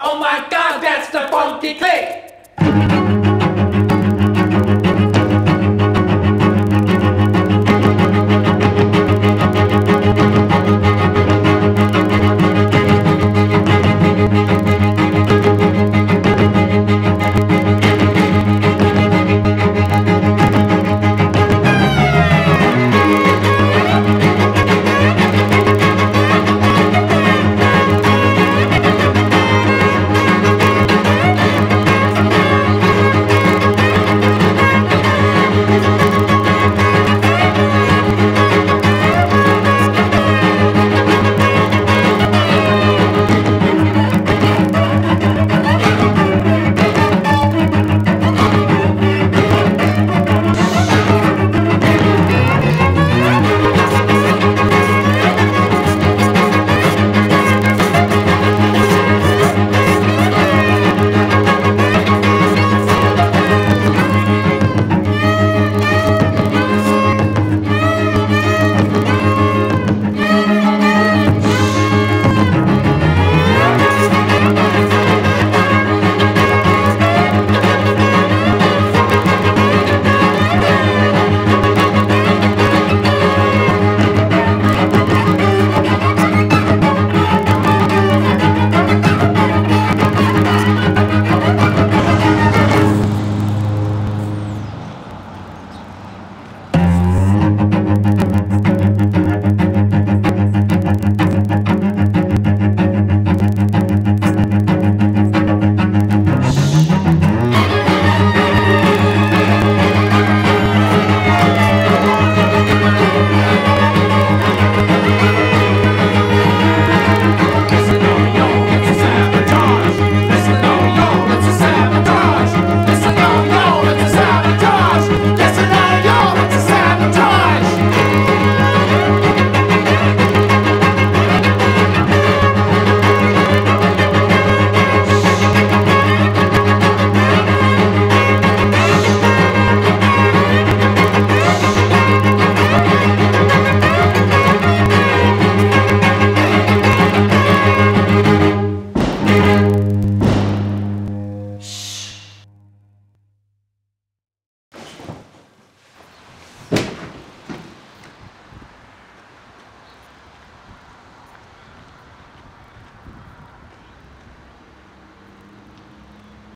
Oh my god, that's the funky click!